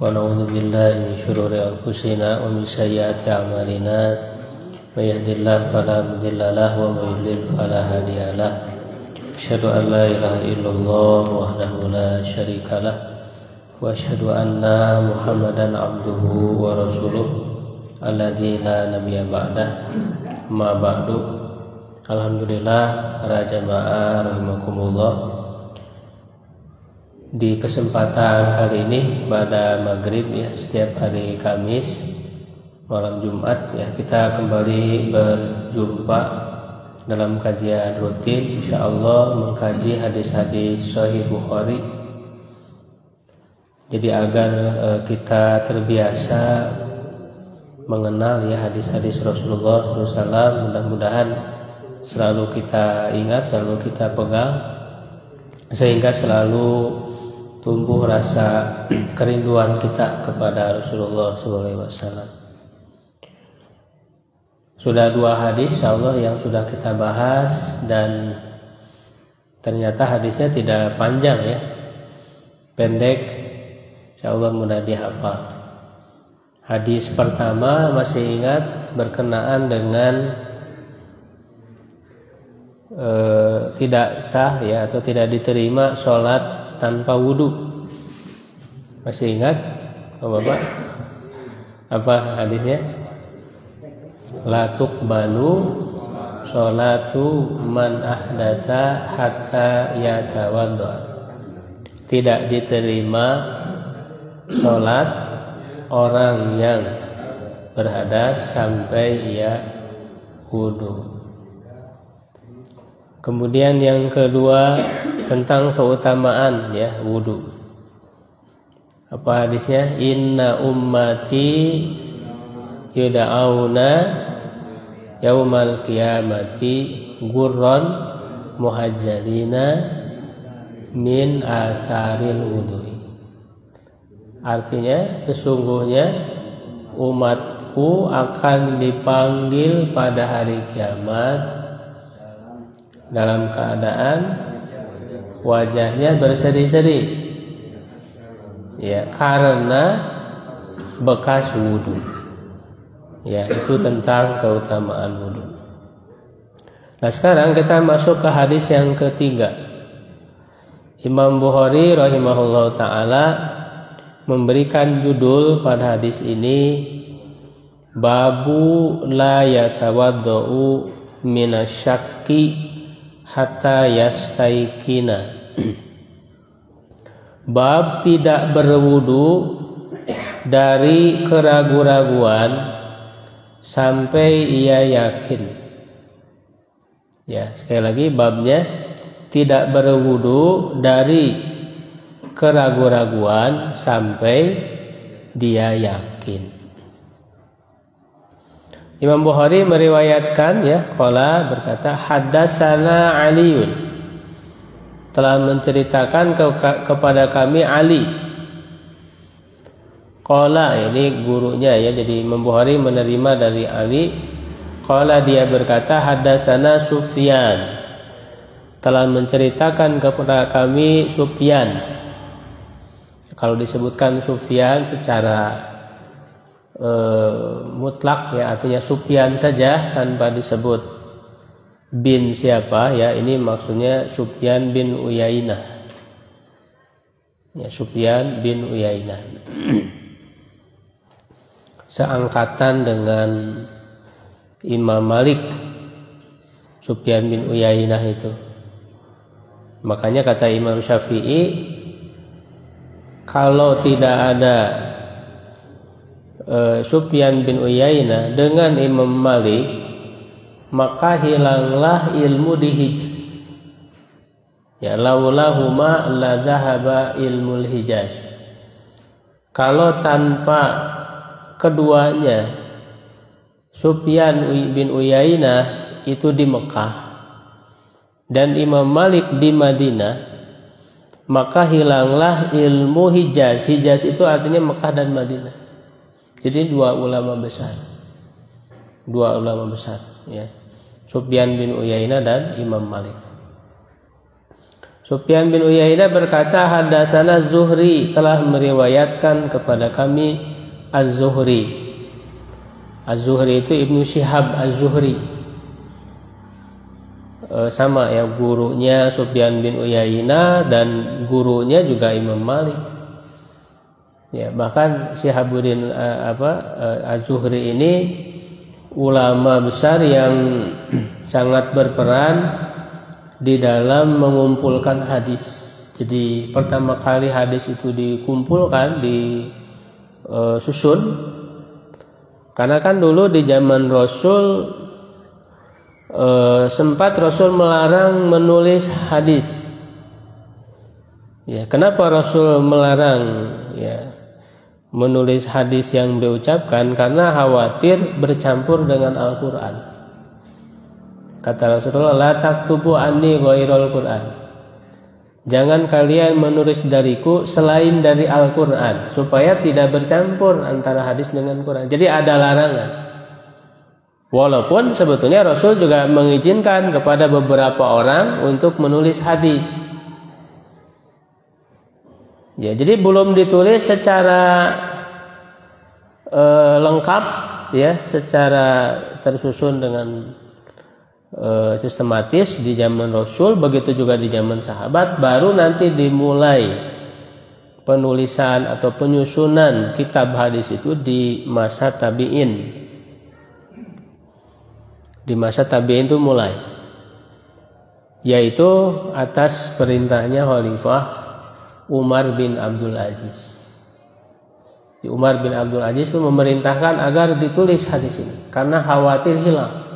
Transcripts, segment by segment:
ونعوذ بالله من شرور أنفسنا ومن سيئات أعمالنا. من يهد الله فلا مضل له ومن يضلل فلا هادي له. أشهد أن لا إله إلا الله وحده لا شريك له. وأشهد أن محمدا عبده ورسوله الذي لا نبي بعده. ما بعد. Alhamdulillah para jamaah rahimakumullah di kesempatan kali ini pada maghrib ya setiap hari Kamis malam Jumat ya kita kembali berjumpa dalam kajian rutin. Insya Allah mengkaji hadis-hadis Sahih Bukhari. Jadi agar uh, kita terbiasa mengenal ya hadis-hadis Rasulullah SAW mudah-mudahan selalu kita ingat, selalu kita pegang sehingga selalu tumbuh rasa kerinduan kita kepada Rasulullah SAW. Sudah dua hadis Allah yang sudah kita bahas dan ternyata hadisnya tidak panjang ya, pendek. Insya Allah mudah dihafal. Hadis pertama masih ingat berkenaan dengan e, tidak sah ya atau tidak diterima sholat tanpa wudhu masih ingat oh, bapak apa hadisnya? Latuk balu sholatu man ahdasa hatta yatawadda. Tidak diterima sholat orang yang berhadas sampai ia wudhu Kemudian yang kedua tentang keutamaan ya wudhu. Apa hadisnya? Inna ummati yuda'auna yaumal qiyamati gurran muhajjalina min asaril wudhu. Artinya sesungguhnya umatku akan dipanggil pada hari kiamat dalam keadaan wajahnya berseri-seri ya karena bekas wudhu ya itu tentang keutamaan wudhu nah sekarang kita masuk ke hadis yang ketiga. Imam Bukhari rahimahullah taala memberikan judul pada hadis ini babu la minasyakki hatta yastaikina. Bab tidak berwudu dari keraguan-raguan sampai ia yakin. Ya sekali lagi babnya tidak berwudu dari keraguan-raguan sampai dia yakin Imam Bukhari meriwayatkan ya qala berkata haddatsana Aliun telah menceritakan ke, kepada kami Ali. Qala ini gurunya ya jadi Imam Bukhari menerima dari Ali. Qala dia berkata haddatsana Sufyan. Telah menceritakan kepada kami Sufyan. Kalau disebutkan Sufyan secara e, mutlak ya artinya Sufyan saja tanpa disebut. Bin siapa? Ya ini maksudnya Sufyan bin Uyainah. Ya Sufyan bin Uyainah. Seangkatan dengan Imam Malik Sufyan bin Uyainah itu. Makanya kata Imam Syafi'i kalau tidak ada uh, Sufyan bin Uyainah dengan Imam Malik maka hilanglah ilmu di Hijaz. Ya laulahuma la dhahaba ilmu Hijaz. Kalau tanpa keduanya Sufyan bin Uyainah itu di Mekah dan Imam Malik di Madinah maka hilanglah ilmu Hijaz. Hijaz itu artinya Mekah dan Madinah jadi dua ulama besar. Dua ulama besar ya. Sufyan bin Uyainah dan Imam Malik. Sufyan bin Uyainah berkata hadasana Zuhri telah meriwayatkan kepada kami Az-Zuhri. Az-Zuhri itu Ibnu Syihab Az-Zuhri. E, sama ya gurunya Sufyan bin Uyainah dan gurunya juga Imam Malik. Ya, bahkan Syihabuddin e, apa e, Az-Zuhri ini ulama besar yang sangat berperan di dalam mengumpulkan hadis. Jadi pertama kali hadis itu dikumpulkan di e, susun karena kan dulu di zaman Rasul e, sempat Rasul melarang menulis hadis. Ya, kenapa Rasul melarang ya menulis hadis yang diucapkan karena khawatir bercampur dengan Al-Qur'an. Kata Rasulullah, "La taktubu anni ghairul Qur'an." Jangan kalian menulis dariku selain dari Al-Qur'an supaya tidak bercampur antara hadis dengan Quran. Jadi ada larangan. Walaupun sebetulnya Rasul juga mengizinkan kepada beberapa orang untuk menulis hadis. Ya, jadi belum ditulis secara uh, lengkap ya, secara tersusun dengan e, sistematis di zaman Rasul, begitu juga di zaman sahabat, baru nanti dimulai penulisan atau penyusunan kitab hadis itu di masa tabi'in. Di masa tabi'in itu mulai yaitu atas perintahnya Khalifah Umar bin Abdul Aziz. Umar bin Abdul Aziz itu memerintahkan agar ditulis hadis ini karena khawatir hilang.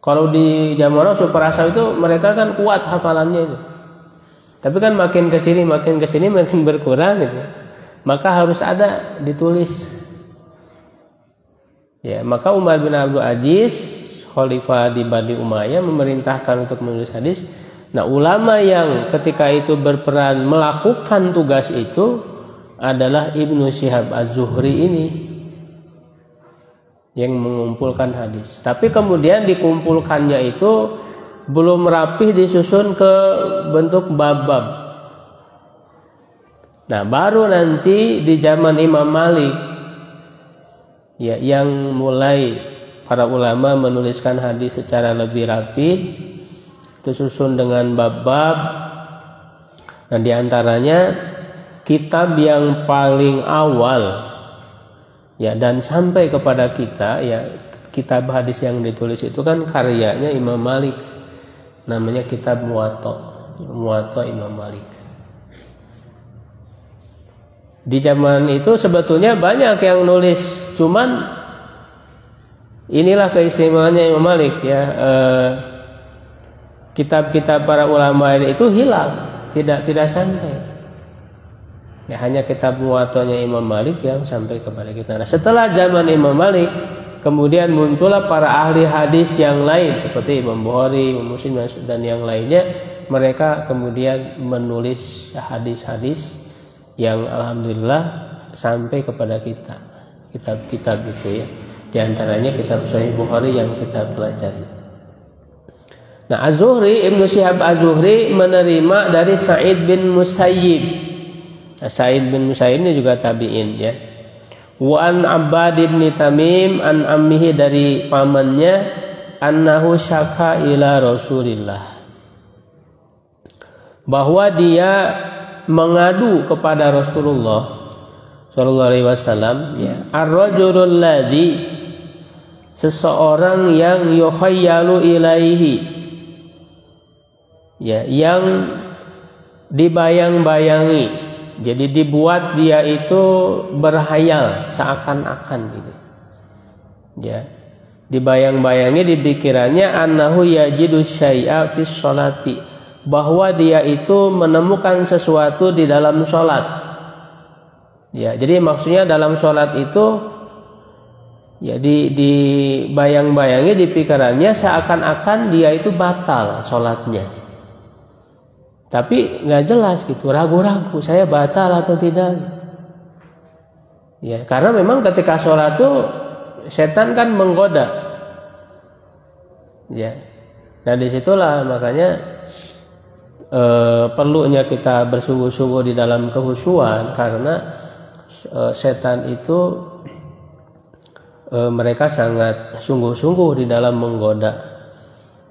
Kalau di zaman Rasul para itu mereka kan kuat hafalannya itu. Tapi kan makin ke sini makin ke sini makin berkurang gitu. Maka harus ada ditulis. Ya, maka Umar bin Abdul Aziz khalifah di Bani Umayyah memerintahkan untuk menulis hadis. Nah, ulama yang ketika itu berperan melakukan tugas itu adalah Ibnu Syihab Az-Zuhri ini yang mengumpulkan hadis. Tapi kemudian dikumpulkannya itu belum rapih disusun ke bentuk bab-bab. Nah, baru nanti di zaman Imam Malik ya yang mulai para ulama menuliskan hadis secara lebih rapi disusun dengan bab-bab. Dan di antaranya kitab yang paling awal ya dan sampai kepada kita ya kitab hadis yang ditulis itu kan karyanya Imam Malik. Namanya kitab Muwatta Muwatta Imam Malik. Di zaman itu sebetulnya banyak yang nulis cuman inilah keistimewaannya Imam Malik ya eh, kitab-kitab para ulama itu hilang tidak tidak sampai Ya, hanya kitab muwatonya Imam Malik yang sampai kepada kita. Nah, setelah zaman Imam Malik, kemudian muncullah para ahli hadis yang lain seperti Imam Bukhari, Imam Muslim dan yang lainnya. Mereka kemudian menulis hadis-hadis yang alhamdulillah sampai kepada kita. Kitab-kitab itu ya. Di antaranya kitab Sahih Bukhari yang kita pelajari. Nah, Az-Zuhri, Ibnu Syihab Az-Zuhri menerima dari Sa'id bin Musayyib Sa'id bin Musayyib ini juga tabi'in ya. Wa an Abbad bin Tamim an ammihi dari pamannya annahu syaka ila Rasulillah. Bahwa dia mengadu kepada Rasulullah sallallahu alaihi wasallam ya. Ar-rajulul ladzi seseorang yang yukhayyalu ilaihi ya yang dibayang-bayangi jadi dibuat dia itu berhayal seakan-akan gitu. Ya. Dibayang-bayangi di pikirannya annahu yajidu syai'a fi sholati bahwa dia itu menemukan sesuatu di dalam sholat. Ya, jadi maksudnya dalam sholat itu ya di, dibayang-bayangi di pikirannya seakan-akan dia itu batal sholatnya. Tapi nggak jelas gitu, ragu-ragu saya batal atau tidak. Ya, karena memang ketika sholat tuh setan kan menggoda. Ya. Nah di situlah makanya eh, perlunya kita bersungguh-sungguh di dalam kehusuan karena eh, setan itu eh, mereka sangat sungguh-sungguh di dalam menggoda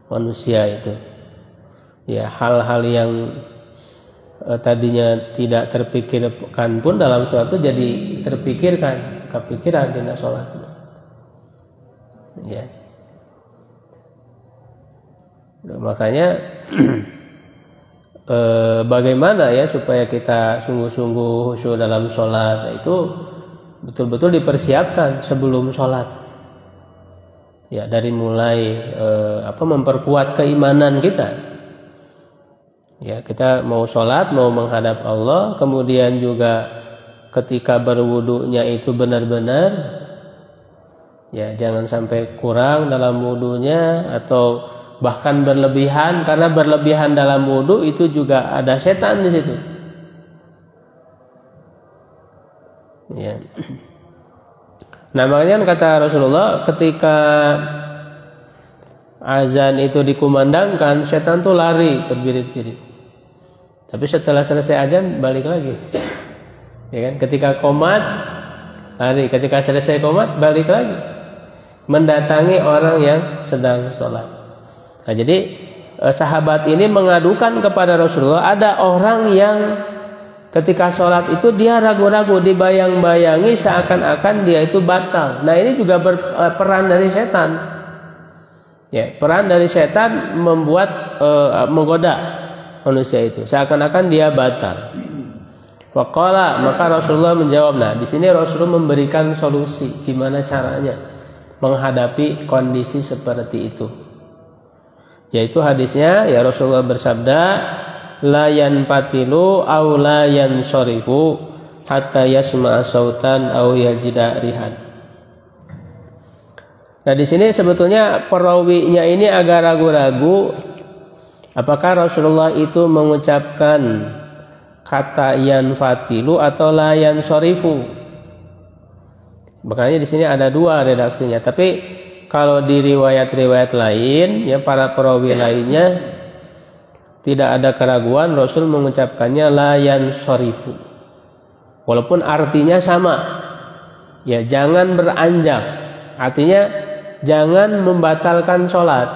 manusia itu ya hal-hal yang eh, tadinya tidak terpikirkan pun dalam suatu jadi terpikirkan kepikiran di sholat. Ya. Makanya e, bagaimana ya supaya kita sungguh-sungguh khusyuk dalam sholat? Itu betul-betul dipersiapkan sebelum sholat. Ya dari mulai e, apa memperkuat keimanan kita ya kita mau sholat mau menghadap Allah kemudian juga ketika berwudunya itu benar-benar ya jangan sampai kurang dalam wudhunya atau bahkan berlebihan karena berlebihan dalam wudhu itu juga ada setan di situ. Ya. Nah makanya kan kata Rasulullah ketika azan itu dikumandangkan setan tuh lari terbirit-birit. Tapi setelah selesai azan balik lagi. Ya kan? Ketika komat lari, ketika selesai komat balik lagi mendatangi orang yang sedang sholat. Nah, jadi eh, sahabat ini mengadukan kepada Rasulullah ada orang yang ketika sholat itu dia ragu-ragu dibayang-bayangi seakan-akan dia itu batal. Nah ini juga eh, dari setan. Ya, peran dari setan membuat uh, menggoda manusia itu seakan-akan dia batal. Waqala maka Rasulullah menjawab. Nah, di sini Rasulullah memberikan solusi gimana caranya menghadapi kondisi seperti itu yaitu hadisnya ya Rasulullah bersabda layan patilu au layan sorifu hatta yasma sautan au yajida rihan Nah di sini sebetulnya perawinya ini agak ragu-ragu apakah Rasulullah itu mengucapkan kata yan fatilu atau layan sorifu. Makanya di sini ada dua redaksinya. Tapi kalau di riwayat-riwayat lain ya para perawi lainnya tidak ada keraguan Rasul mengucapkannya layan sorifu walaupun artinya sama ya jangan beranjak artinya jangan membatalkan sholat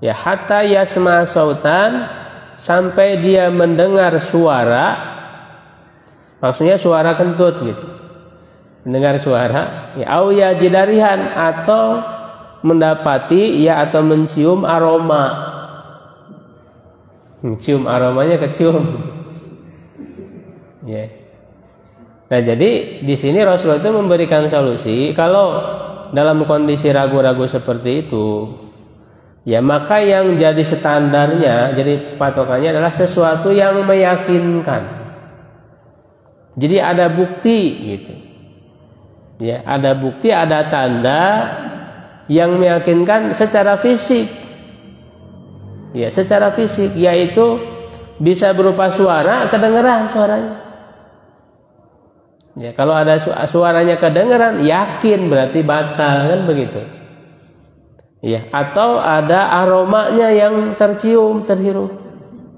ya hatta yasma sautan sampai dia mendengar suara maksudnya suara kentut gitu. Mendengar suara ya au ya jidarihan atau mendapati ya atau mencium aroma. Mencium aromanya kecium. Ya. Nah jadi di sini Rasulullah itu memberikan solusi kalau dalam kondisi ragu-ragu seperti itu ya maka yang jadi standarnya jadi patokannya adalah sesuatu yang meyakinkan. Jadi ada bukti gitu. Ya ada bukti ada tanda yang meyakinkan secara fisik. Ya secara fisik yaitu bisa berupa suara kedengeran suaranya. Ya kalau ada suaranya kedengeran yakin berarti batal kan begitu ya atau ada aromanya yang tercium terhirup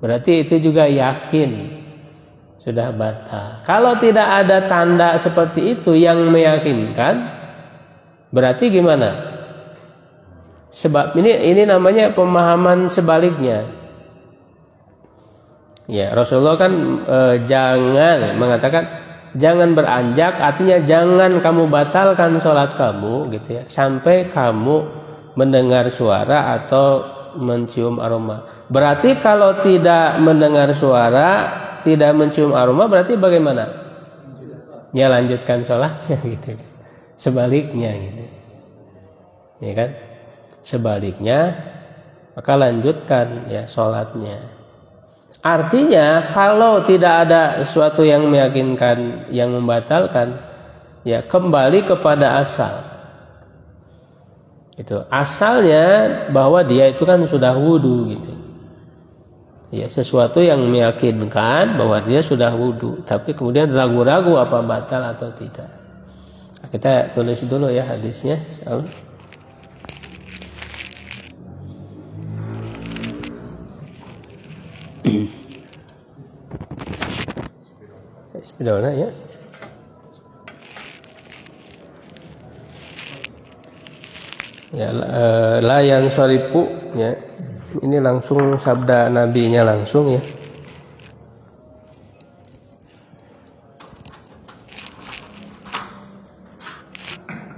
berarti itu juga yakin sudah batal. Kalau tidak ada tanda seperti itu yang meyakinkan, berarti gimana? Sebab ini ini namanya pemahaman sebaliknya. Ya, Rasulullah kan e, jangan mengatakan jangan beranjak, artinya jangan kamu batalkan sholat kamu, gitu ya, sampai kamu mendengar suara atau mencium aroma. Berarti kalau tidak mendengar suara tidak mencium aroma berarti bagaimana? Ya lanjutkan sholatnya gitu. Sebaliknya gitu. Ya kan? Sebaliknya maka lanjutkan ya sholatnya. Artinya kalau tidak ada sesuatu yang meyakinkan yang membatalkan ya kembali kepada asal. Itu asalnya bahwa dia itu kan sudah wudhu gitu. Ya sesuatu yang meyakinkan bahwa dia sudah wudhu tapi kemudian ragu-ragu apa batal atau tidak. Nah, kita tulis dulu ya hadisnya Spidolnya ya. Ya, layan soripu ya. Ini langsung sabda nabinya langsung ya.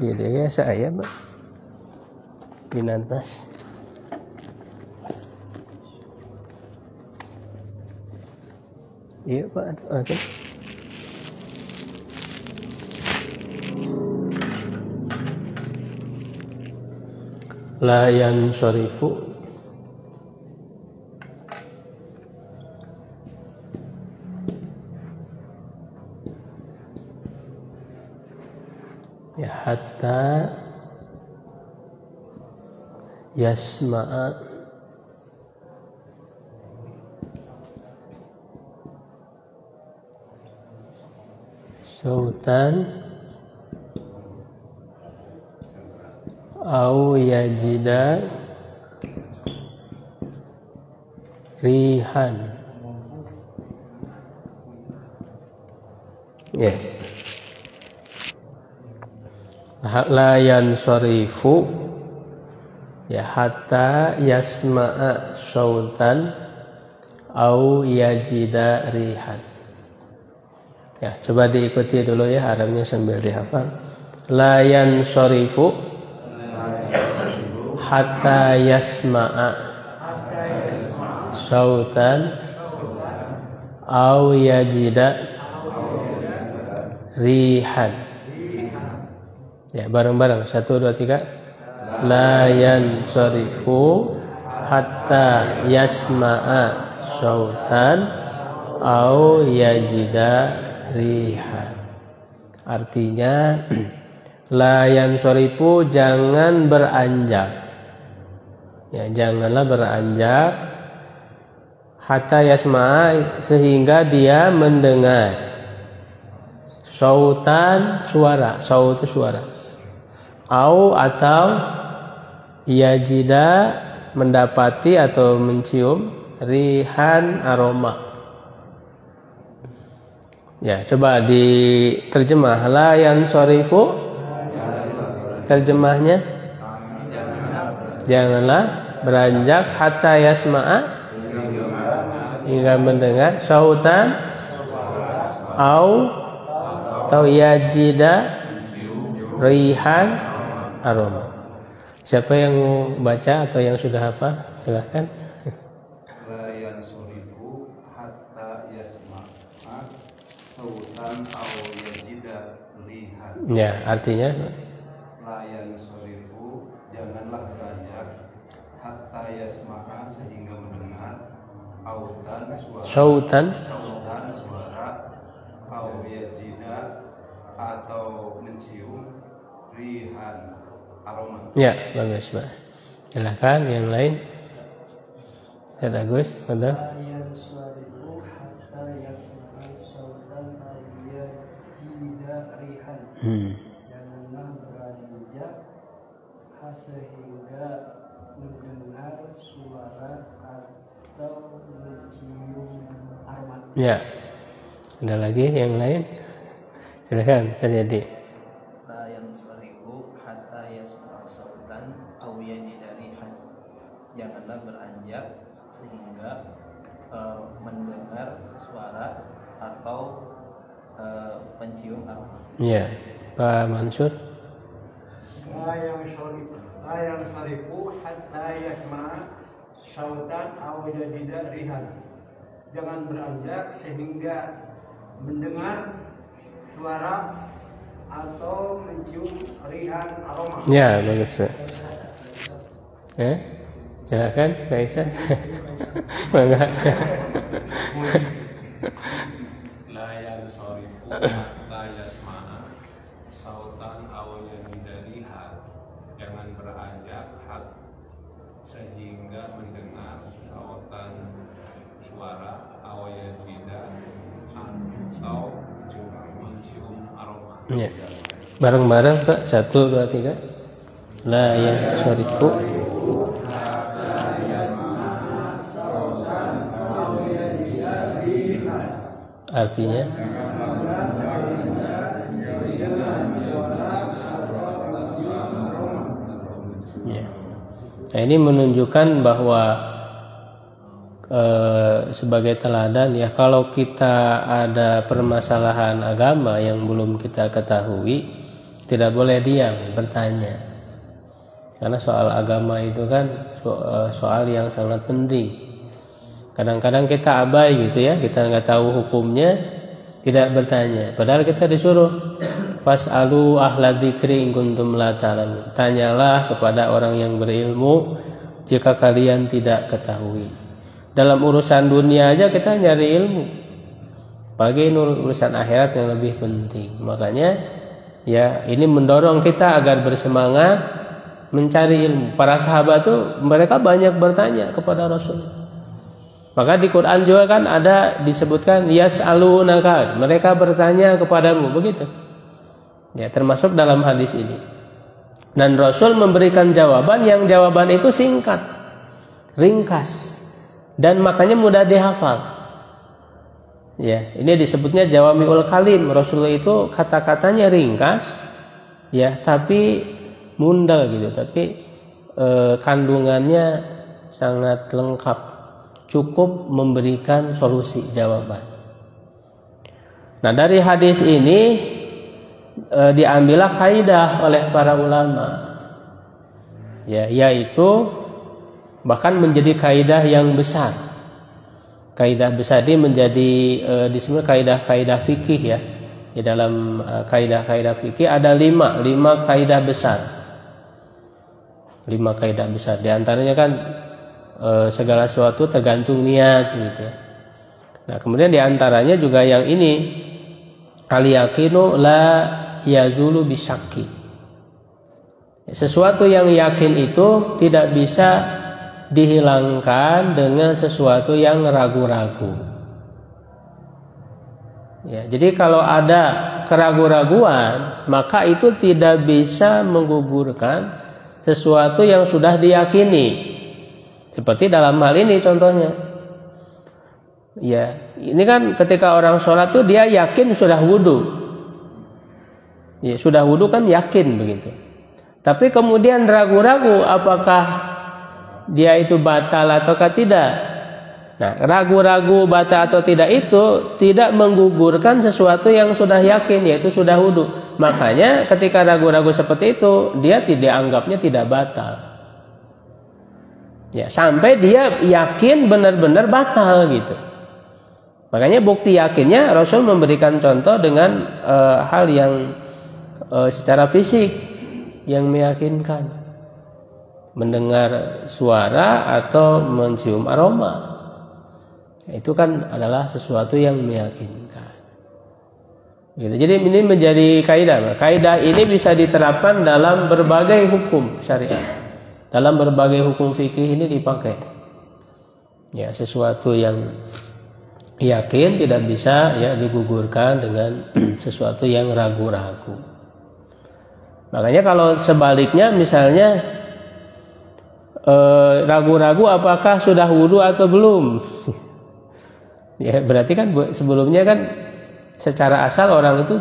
Iya dia ya saya, Pak. Binantas. Iya, Pak. Oke. Layan sorifu ya hatta yasma'a. Sautan. Au yajida rihan. Ya. Yeah la ya hatta yasma'a sautan au yajida rihan. Ya coba diikuti dulu ya Arabnya sambil dihafal. La yansarifu hatta yasma'a sautan au yajida rihan Ya, bareng-bareng. Satu, dua, tiga. La yansarifu hatta yasma'a sautan au yajida riha. Artinya la yansarifu jangan beranjak. Ya, janganlah beranjak hatta yasma'a sehingga dia mendengar sautan suara, saut suara au atau yajida mendapati atau mencium rihan aroma. Ya, coba diterjemah la yang sorifu. Terjemahnya janganlah beranjak hatta yasma'a hingga mendengar sautan au atau yajida rihan aroma. Siapa yang baca atau yang sudah hafal? Silahkan. Ya, artinya layan sorifu janganlah beranjak hatta yasma'a sehingga mendengar autan suara sautan suara au yajida atau mencium rihan aroma. Ya, bagus, Pak. Silakan yang lain. Ya, bagus, betul. Hmm. Janganlah beranjak sehingga mendengar suara atau mencium aroma. Ya. Ada lagi yang lain? Silakan, saya jadi. janganlah beranjak sehingga uh, mendengar suara atau uh, mencium aroma. Iya, Pak Mansur. La yang syarifu hatta yasma'a sautan aw yajida rihan. Jangan beranjak sehingga mendengar suara atau mencium rihan aroma. Ya, bagus. Eh? Silakan, Kak Isa. Bangga. La yansarifu la yasma'a sautan aw yamidariha jangan beranjak hak sehingga mendengar sautan suara aw yajida atau mencium aroma. Ya. Bareng-bareng Pak. Satu, dua, tiga. La yansarifu Artinya Ya. Nah, ini menunjukkan bahwa sebagai teladan ya kalau kita ada permasalahan agama yang belum kita ketahui tidak boleh diam bertanya karena soal agama itu kan so, soal yang sangat penting kadang-kadang kita abai gitu ya kita nggak tahu hukumnya tidak bertanya padahal kita disuruh Fas'alu ahla dzikri in kuntum. Tanyalah kepada orang yang berilmu jika kalian tidak ketahui. Dalam urusan dunia aja kita nyari ilmu. Bagi urusan akhirat yang lebih penting. Makanya ya ini mendorong kita agar bersemangat mencari ilmu. Para sahabat tuh mereka banyak bertanya kepada Rasul. Maka di Quran juga kan ada disebutkan yas'alunaka. Mereka bertanya kepadamu begitu. Ya, termasuk dalam hadis ini. Dan Rasul memberikan jawaban yang jawaban itu singkat, ringkas, dan makanya mudah dihafal. Ya, ini disebutnya jawamiul kalim. Rasul itu kata-katanya ringkas, ya, tapi mundal gitu, tapi e, kandungannya sangat lengkap, cukup memberikan solusi jawaban. Nah, dari hadis ini e, diambillah kaidah oleh para ulama ya yaitu bahkan menjadi kaidah yang besar. Kaidah besar ini menjadi e, disebut kaidah-kaidah fikih ya. Di dalam e, kaidah-kaidah fikih ada lima lima kaidah besar. Lima kaidah besar. Di antaranya kan e, segala sesuatu tergantung niat gitu ya. Nah kemudian di antaranya juga yang ini al yakinu la yazulu bisyaki. Sesuatu yang yakin itu tidak bisa dihilangkan dengan sesuatu yang ragu-ragu. Ya, jadi kalau ada keraguan-raguan, maka itu tidak bisa menggugurkan sesuatu yang sudah diyakini. Seperti dalam hal ini contohnya. Ya, ini kan ketika orang sholat tuh dia yakin sudah wudhu ya, sudah wudhu kan yakin begitu tapi kemudian ragu-ragu apakah dia itu batal ataukah tidak? Nah ragu-ragu batal atau tidak itu tidak menggugurkan sesuatu yang sudah yakin yaitu sudah wudhu. Makanya ketika ragu-ragu seperti itu dia tidak anggapnya tidak batal. Ya sampai dia yakin benar-benar batal gitu. Makanya bukti yakinnya Rasul memberikan contoh dengan e, hal yang e, secara fisik yang meyakinkan mendengar suara atau mencium aroma. Itu kan adalah sesuatu yang meyakinkan. Gitu. jadi ini menjadi kaidah. Kaidah ini bisa diterapkan dalam berbagai hukum syariat. Dalam berbagai hukum fikih ini dipakai. Ya sesuatu yang yakin tidak bisa ya digugurkan dengan sesuatu yang ragu-ragu. Makanya kalau sebaliknya misalnya ragu-ragu eh, apakah sudah wudhu atau belum? ya berarti kan sebelumnya kan secara asal orang itu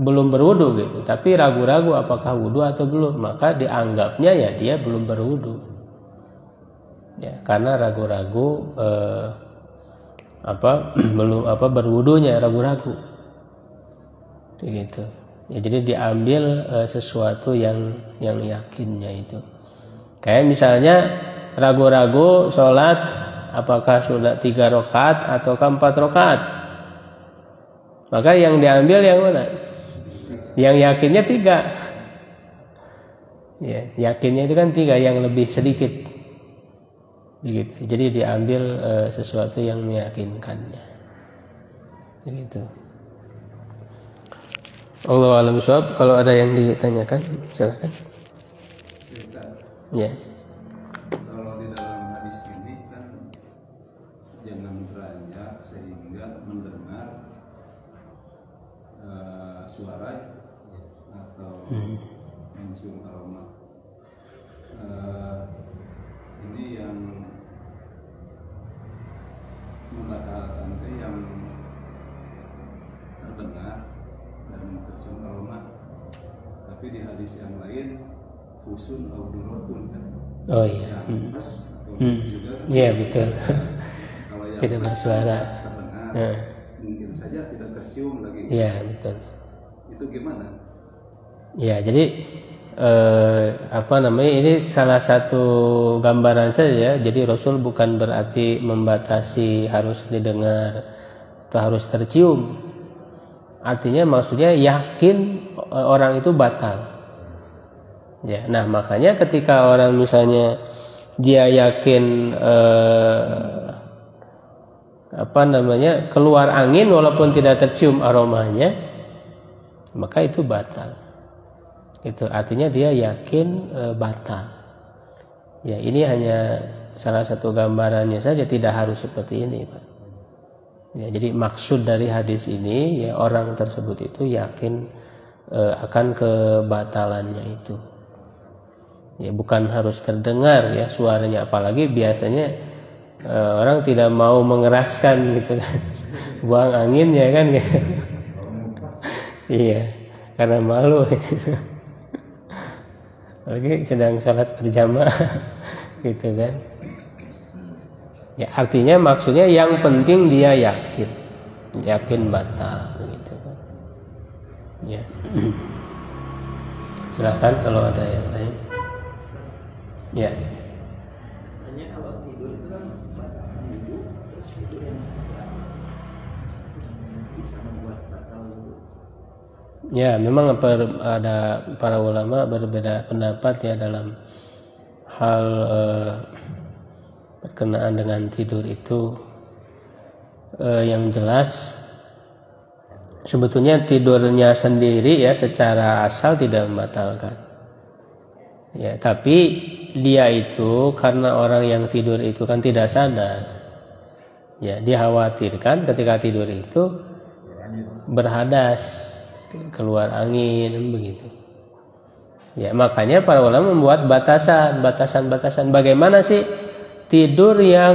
belum berwudhu gitu, tapi ragu-ragu apakah wudhu atau belum, maka dianggapnya ya dia belum berwudhu. Ya, karena ragu-ragu eh, apa belum apa berwudunya ragu-ragu. Gitu ya jadi diambil e, sesuatu yang yang yakinnya itu kayak misalnya ragu-ragu sholat apakah sudah tiga rakaat atau empat rakaat. Maka yang diambil yang mana? Yang yakinnya tiga. Ya yakinnya itu kan tiga yang lebih sedikit. Gitu jadi diambil e, sesuatu yang meyakinkannya. Gitu Allah alam suab kalau ada yang ditanyakan silakan ya kalau di dalam hadis ini kan jangan beranjak sehingga mendengar uh, suara atau hmm. mencium aroma uh, ini yang membatalkan itu yang tapi di hadis yang lain fusun au durotun kan oh iya yang Hmm. pas atau Hmm. juga kan iya betul kalau yang tidak pas bersuara terdengar Nah, mungkin saja tidak tercium lagi iya betul itu gimana Ya, jadi eh, apa namanya ini salah satu gambaran saja. Jadi Rasul bukan berarti membatasi harus didengar atau harus tercium. Artinya maksudnya yakin eh, orang itu batal. Ya, nah makanya ketika orang misalnya dia yakin eh, apa namanya keluar angin walaupun tidak tercium aromanya, maka itu batal. Itu artinya dia yakin e, batal. Ya ini hanya salah satu gambarannya saja tidak harus seperti ini pak. Ya jadi maksud dari hadis ini ya orang tersebut itu yakin e, akan kebatalannya itu. Ya bukan harus terdengar ya suaranya. Apalagi biasanya e, orang tidak mau mengeraskan gitu kan. Buang angin ya kan gitu. Iya karena malu. Lagi sedang sholat berjamaah gitu kan. Ya artinya maksudnya yang penting dia yakin. Yakin batal gitu kan. Ya. Silakan kalau ada yang lain. Ya Katanya kalau tidur itu kan batal wudhu, terus tidur yang sehat bisa membuat batal wudhu. Ya, memang ada para ulama berbeda pendapat ya dalam hal eh, berkenaan dengan tidur itu. Eh, yang jelas sebetulnya tidurnya sendiri ya secara asal tidak membatalkan. Ya, tapi dia itu karena orang yang tidur itu kan tidak sadar. Ya, dikhawatirkan ketika tidur itu berhadas keluar angin begitu. Ya, makanya para ulama membuat batasan, batasan-batasan bagaimana sih tidur yang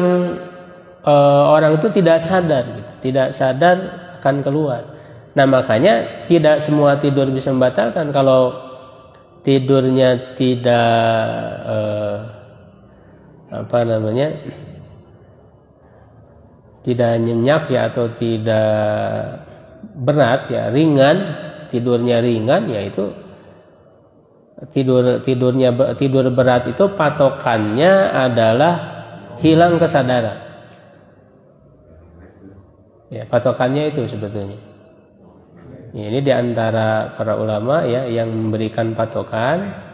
eh, orang itu tidak sadar gitu, tidak sadar akan keluar. Nah, makanya tidak semua tidur bisa membatalkan kalau tidurnya tidak eh, apa namanya? tidak nyenyak ya atau tidak berat ya ringan tidurnya ringan ya itu tidur tidurnya tidur berat itu patokannya adalah hilang kesadaran. Ya patokannya itu sebetulnya. Ya, ini di antara para ulama ya yang memberikan patokan.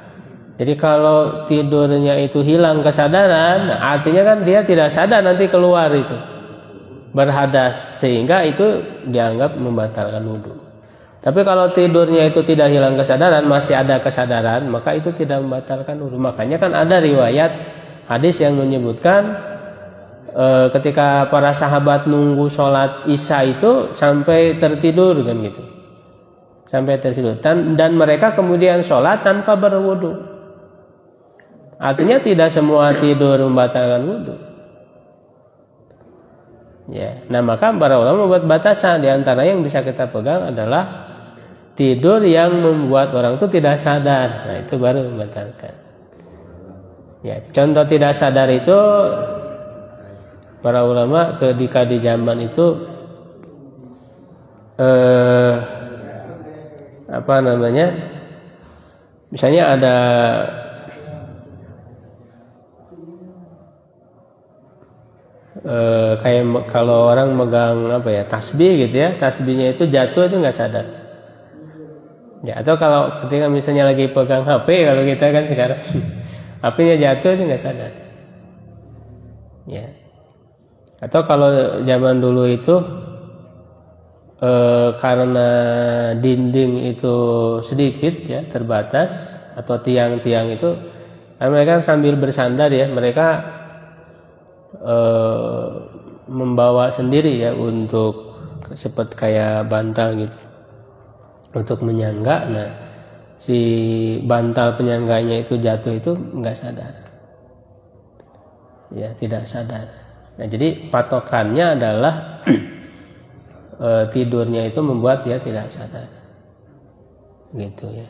Jadi kalau tidurnya itu hilang kesadaran artinya kan dia tidak sadar nanti keluar itu. Berhadas sehingga itu dianggap membatalkan wudhu. Tapi kalau tidurnya itu tidak hilang kesadaran, masih ada kesadaran, maka itu tidak membatalkan wudhu. Makanya kan ada riwayat hadis yang menyebutkan e, ketika para sahabat nunggu sholat isya itu sampai tertidur kan gitu, sampai tertidur dan, dan mereka kemudian sholat tanpa berwudhu. Artinya tidak semua tidur membatalkan wudhu. Ya, nah maka para ulama membuat batasan di antara yang bisa kita pegang adalah tidur yang membuat orang itu tidak sadar. Nah, itu baru membatalkan. Ya, contoh tidak sadar itu para ulama ketika di zaman itu eh, apa namanya? Misalnya ada eh, kayak kalau orang megang apa ya tasbih gitu ya tasbihnya itu jatuh itu nggak sadar ya atau kalau ketika misalnya lagi pegang HP kalau kita kan sekarang HP-nya jatuh itu nggak sadar. Ya. Atau kalau zaman dulu itu eh, karena dinding itu sedikit ya terbatas atau tiang-tiang itu kan mereka sambil bersandar ya mereka eh, membawa sendiri ya untuk seperti kayak bantal gitu untuk menyangga, nah si bantal penyangganya itu jatuh itu nggak sadar. Ya, tidak sadar. Nah, jadi patokannya adalah eh, tidurnya itu membuat dia tidak sadar. Gitu ya.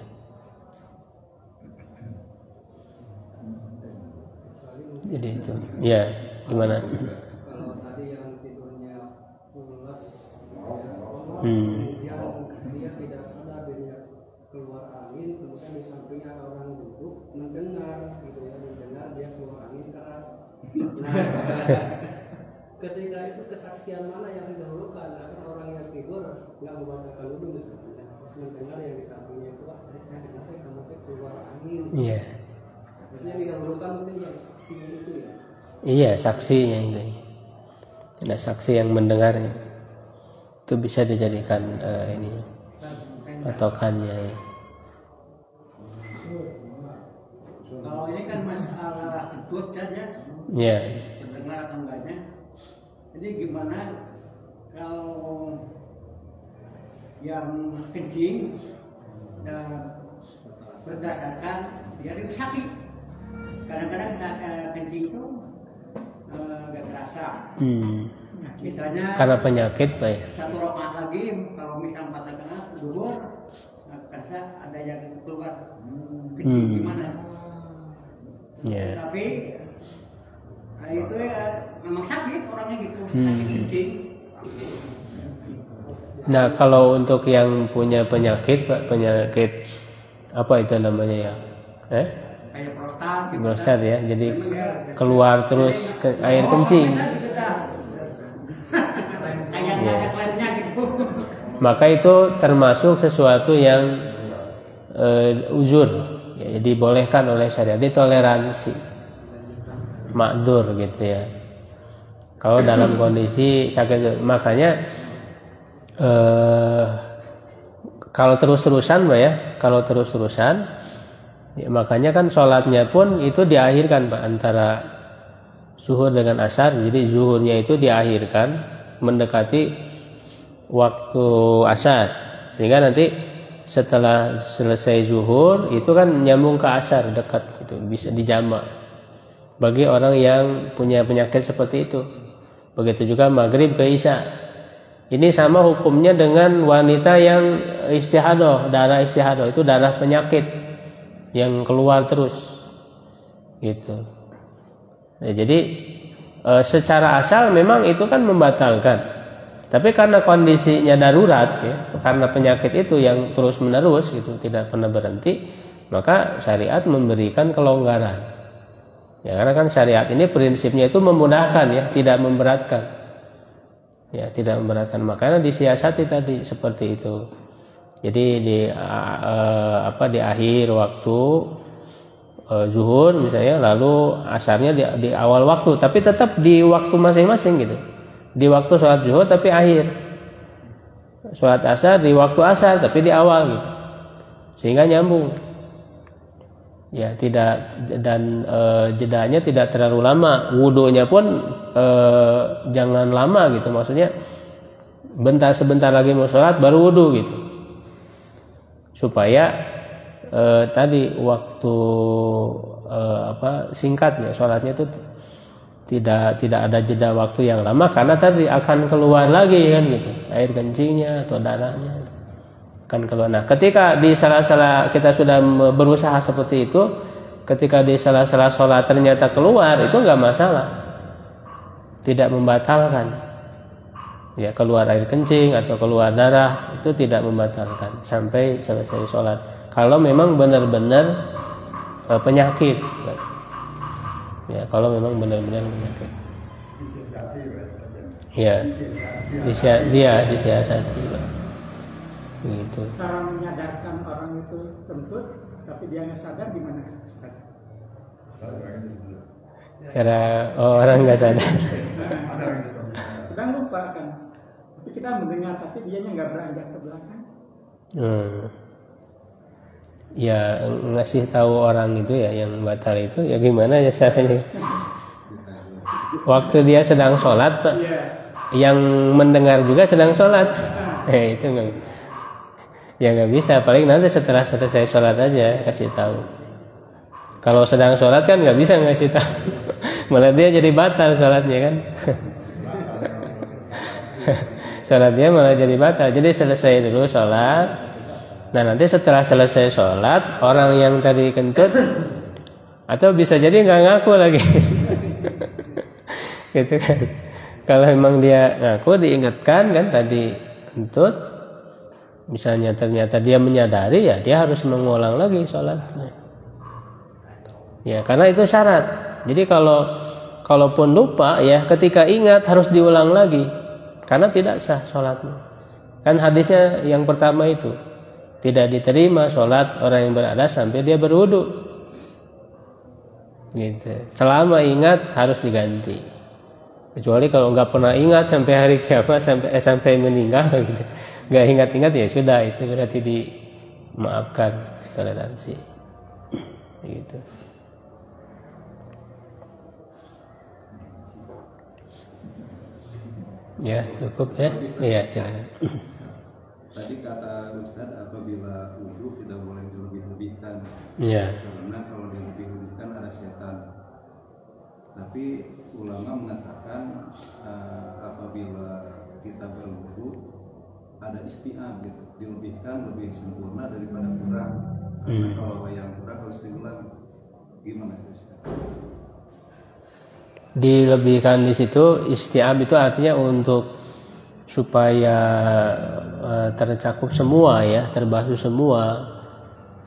Jadi itu. Ya, gimana? Kalau tadi yang tidurnya pulas, ya, hmm. ketika itu kesaksian mana yang didahulukan? Nah, kan orang yang tidur nggak membatalkan wudhu misalnya. Terus mendengar yang di sampingnya itu ah tadi saya dengar kamu teh keluar angin. Iya. Maksudnya didahulukan mungkin yang saksi itu ya? Iya saksinya ini. Ada saksi yang mendengarnya itu bisa dijadikan eh, ini patokannya. Ya. Kalau ini kan masalah kentut kan ya, ya terdengar atau enggaknya. Jadi gimana kalau yang kencing dan berdasarkan dia itu sakit. Kadang-kadang sa- eh, kencing itu eh, nggak terasa. hmm. Misalnya karena penyakit pak satu rokaat lagi kalau misal empat rakaat duhur nah, terasa ada yang keluar kencing Hmm. gimana? ya Tapi nah itu ya memang sakit orangnya gitu, Hmm. sakit. Nah, kalau untuk yang punya penyakit, Pak, penyakit apa itu namanya ya? Eh? Kayak prostat gitu. Prostat ya. Jadi ya. keluar terus ke air Oh, kencing. gitu. Maka itu termasuk sesuatu yang eh, uzur. Ya, dibolehkan oleh syariat, ditoleransi. Makdur gitu ya. Kalau dalam kondisi sakit makanya eh kalau terus-terusan Mbak ya, kalau terus-terusan ya, makanya kan sholatnya pun itu diakhirkan Pak antara zuhur dengan asar. Jadi zuhurnya itu diakhirkan mendekati waktu asar. Sehingga nanti setelah selesai zuhur itu kan nyambung ke asar dekat itu bisa dijamak. Bagi orang yang punya penyakit seperti itu. Begitu juga maghrib ke isya. Ini sama hukumnya dengan wanita yang istihadah, darah istihadah itu darah penyakit yang keluar terus. Gitu. Nah, jadi e, secara asal memang itu kan membatalkan. Tapi karena kondisinya darurat ya, karena penyakit itu yang terus menerus gitu, tidak pernah berhenti, maka syariat memberikan kelonggaran. Ya, karena kan syariat ini prinsipnya itu memudahkan ya, tidak memberatkan. Ya, tidak memberatkan. Makanya disiasati tadi seperti itu. Jadi di apa di akhir waktu eh, zuhur misalnya lalu asarnya di, di awal waktu, tapi tetap di waktu masing-masing gitu. Di waktu sholat zuhur tapi akhir. Sholat asar di waktu asar tapi di awal gitu. Sehingga nyambung ya tidak dan e, jedanya tidak terlalu lama. Wudhunya pun e, jangan lama gitu. Maksudnya bentar sebentar lagi mau sholat baru wudhu gitu. Supaya e, tadi waktu e, apa singkatnya sholatnya itu tidak tidak ada jeda waktu yang lama. Karena tadi akan keluar lagi kan gitu. Air kencingnya atau darahnya akan keluar. Nah, ketika di salah-salah kita sudah berusaha seperti itu, ketika di salah-salah sholat ternyata keluar, itu nggak masalah, tidak membatalkan. Ya keluar air kencing atau keluar darah itu tidak membatalkan sampai selesai sholat. Kalau memang benar-benar eh, penyakit, ya kalau memang benar-benar penyakit. Ya, dia disiasati. Gitu. cara menyadarkan orang itu kentut tapi dia nggak sadar gimana? Ustaz? cara oh, orang nggak sadar. Kita lupa kan? Tapi kita mendengar tapi dia nggak beranjak ke belakang. Hmm. ya ngasih tahu orang itu ya yang batal itu ya gimana ya caranya? Waktu dia sedang sholat pak yang mendengar juga sedang sholat. Eh itu nggak ya nggak bisa. Paling nanti setelah selesai sholat aja kasih tahu. Kalau sedang sholat kan nggak bisa ngasih tahu. Malah dia jadi batal sholatnya kan? Sholat dia malah jadi batal. Jadi selesai dulu sholat. Nah nanti setelah selesai sholat orang yang tadi kentut atau bisa jadi nggak ngaku lagi. Gitu kan? Kalau memang dia ngaku diingatkan kan tadi kentut misalnya ternyata dia menyadari ya dia harus mengulang lagi sholatnya. Ya karena itu syarat. Jadi kalau kalaupun lupa ya ketika ingat harus diulang lagi. Karena tidak sah sholatnya. Kan hadisnya yang pertama itu. Tidak diterima sholat orang yang berada sampai dia berwudu. Gitu. Selama ingat harus diganti kecuali kalau nggak pernah ingat sampai hari kiamat sampai eh, sampai meninggal gitu. Nggak ingat-ingat ya sudah itu berarti dimaafkan toleransi. Gitu. Ya cukup ya? Iya silakan. Tadi kata Ustadz apabila wudhu tidak boleh dilebih-lebihkan. Ya karena kalau dilebih-lebihkan ada setan. Tapi ulama mengatakan eh, apabila kita berwudhu ada istiam gitu, dilebihkan lebih sempurna daripada kurang. Karena Hmm. kalau yang kurang harus diulang. Gimana itu dilebihkan di situ istiab itu artinya untuk supaya eh, tercakup semua ya terbasuh semua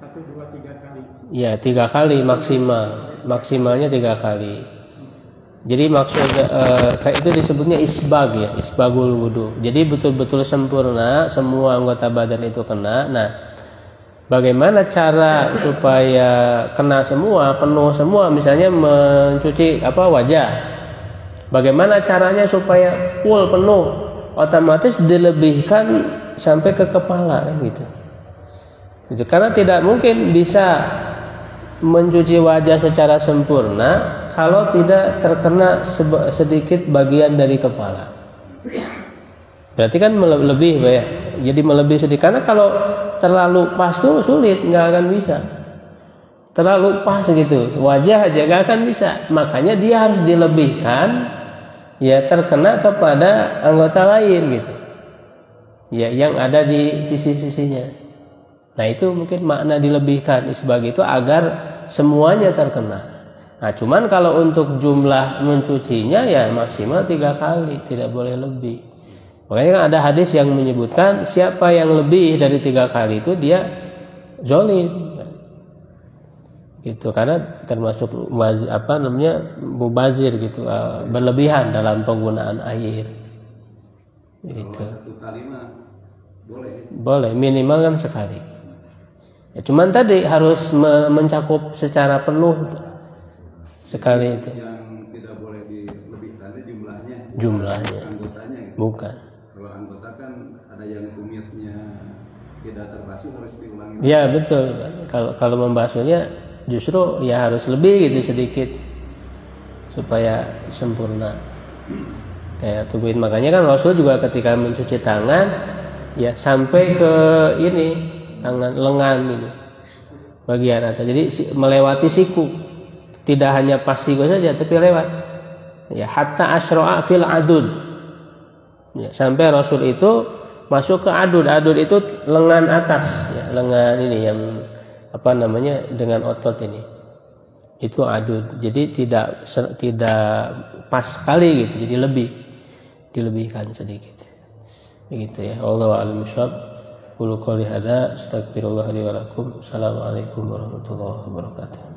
Satu, dua, tiga kali. ya tiga kali maksimal maksimalnya tiga kali jadi maksud eh, kayak itu disebutnya isbag ya isbagul wudhu jadi betul-betul sempurna semua anggota badan itu kena. Nah bagaimana cara supaya kena semua penuh semua? Misalnya mencuci apa wajah. Bagaimana caranya supaya full penuh? Otomatis dilebihkan sampai ke kepala Gitu. karena tidak mungkin bisa mencuci wajah secara sempurna kalau tidak terkena sedikit bagian dari kepala. Berarti kan mele- lebih Pak, ya? Jadi melebihi sedikit. Karena kalau terlalu pas tuh sulit nggak akan bisa. Terlalu pas gitu wajah aja nggak akan bisa. Makanya dia harus dilebihkan ya terkena kepada anggota lain gitu. Ya yang ada di sisi-sisinya. Nah itu mungkin makna dilebihkan. Sebagai itu agar semuanya terkena nah cuman kalau untuk jumlah mencucinya ya maksimal tiga kali tidak boleh lebih. Makanya kan ada hadis yang menyebutkan siapa yang lebih dari tiga kali itu dia zolim. Gitu karena termasuk apa namanya mubazir gitu eh, berlebihan dalam penggunaan air. Gitu. Satu boleh. boleh minimal kan sekali. Ya, cuman tadi harus me- mencakup secara penuh sekali itu. Yang tidak boleh dilebihkan jumlahnya. Jumlahnya. Anggotanya gitu. bukan. Kalau anggota kan ada yang tumitnya tidak terbasuh harus diulangi. ya betul. Kalau kalau membasuhnya justru ya harus lebih gitu sedikit. Supaya sempurna. Kayak tubuhin makanya kan Rasul juga ketika mencuci tangan ya sampai ke ini tangan lengan ini. Bagian atas. Jadi melewati siku tidak hanya pas siku saja tapi lewat. Ya hatta asro'a fil adud. Ya, sampai Rasul itu masuk ke adud. Adud itu lengan atas. Ya, lengan ini yang apa namanya dengan otot ini. Itu adud. Jadi tidak tidak pas sekali gitu. Jadi lebih dilebihkan sedikit. Begitu ya. Allah a'lam qulu qawli hadza. Astaghfirullah wa assalamualaikum warahmatullahi wabarakatuh